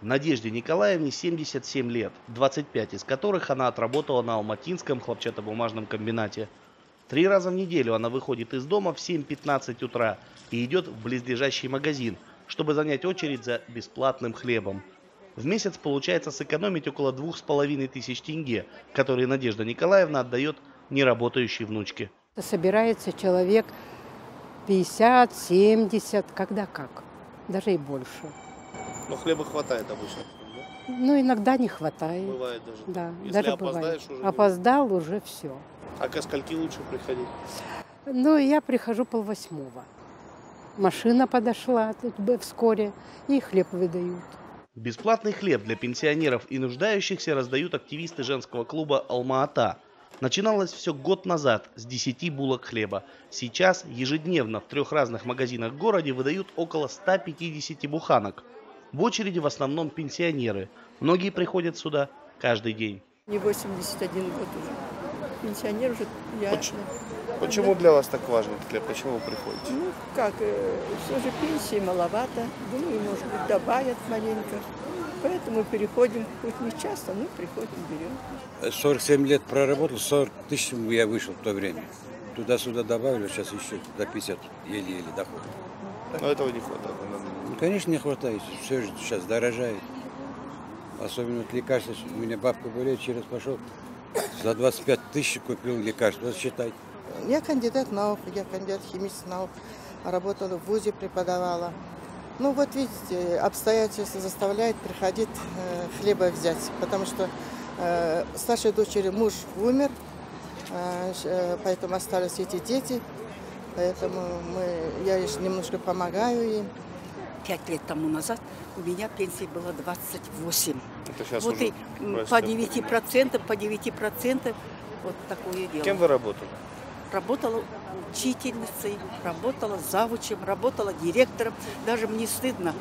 Надежде Николаевне 77 лет, 25 из которых она отработала на Алматинском хлопчатобумажном комбинате. Три раза в неделю она выходит из дома в 7.15 утра и идет в близлежащий магазин, чтобы занять очередь за бесплатным хлебом. В месяц получается сэкономить около двух с половиной тысяч тенге, которые Надежда Николаевна отдает неработающей внучке. Собирается человек 50, 70, когда как, даже и больше. Но хлеба хватает обычно. Ну, иногда не хватает. Бывает даже. Да, Если даже опоздаешь, бывает. уже Опоздал уже все. А ко скольки лучше приходить? Ну, я прихожу полвосьмого. Машина подошла тут бы вскоре, и хлеб выдают. Бесплатный хлеб для пенсионеров и нуждающихся раздают активисты женского клуба «Алма-Ата». Начиналось все год назад с 10 булок хлеба. Сейчас ежедневно в трех разных магазинах в городе выдают около 150 буханок. В очереди в основном пенсионеры. Многие приходят сюда каждый день. Мне 81 год уже. Пенсионер уже я. Почему? Почему для вас так этот хлеб? Почему вы приходите? Ну, как, э, все же пенсии маловато. Думаю, может быть, добавят маленько. Поэтому переходим, хоть не часто, но приходим, берем. 47 лет проработал, 40 тысяч я вышел в то время. Туда-сюда добавили, сейчас еще до 50 еле-еле доходит. Но этого не хватает. Конечно, не хватает, все же сейчас дорожает. Особенно вот лекарства, у меня бабка болеет, через пошел, за 25 тысяч купил лекарства, вот считай. Я кандидат наук, я кандидат химических наук, работала в ВУЗе, преподавала. Ну вот видите, обстоятельства заставляют приходить э, хлеба взять, потому что э, старшей дочери муж умер, э, э, поэтому остались эти дети, поэтому мы, я лишь немножко помогаю им. Пять лет тому назад у меня пенсия была 28. Это сейчас вот уже и по 9 процентам, по 9 процентам вот такое дело. Кем вы работали? Работала учительницей, работала завучем, работала директором. Даже мне стыдно.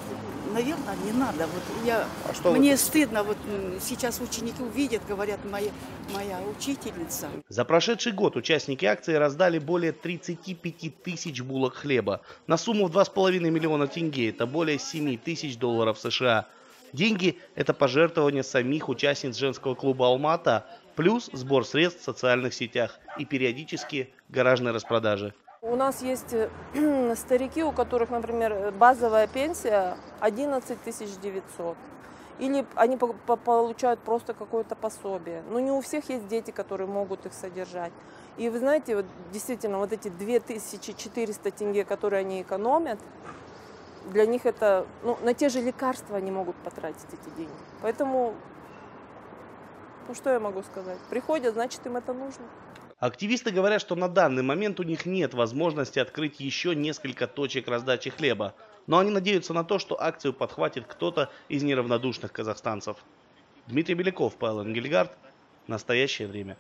Наверное, не надо. Вот я, А что вы мне стыдно. Вот сейчас ученики увидят, говорят, моя, моя учительница. За прошедший год участники акции раздали более 35 тысяч булок хлеба на сумму в 2,5 миллиона тенге, это более 7 тысяч долларов США. Деньги – это пожертвования самих участниц женского клуба «Алмата», плюс сбор средств в социальных сетях и периодические гаражные распродажи. У нас есть э, старики, у которых, например, базовая пенсия 11 900. Или они по- по- получают просто какое-то пособие. Но не у всех есть дети, которые могут их содержать. И вы знаете, вот действительно, вот эти 2400 тенге, которые они экономят, для них это, ну, на те же лекарства они могут потратить эти деньги. Поэтому, ну, что я могу сказать? Приходят, значит, им это нужно. Активисты говорят, что на данный момент у них нет возможности открыть еще несколько точек раздачи хлеба, но они надеются на то, что акцию подхватит кто-то из неравнодушных казахстанцев. Дмитрий Беляков, Павел Ангельгард. Настоящее время.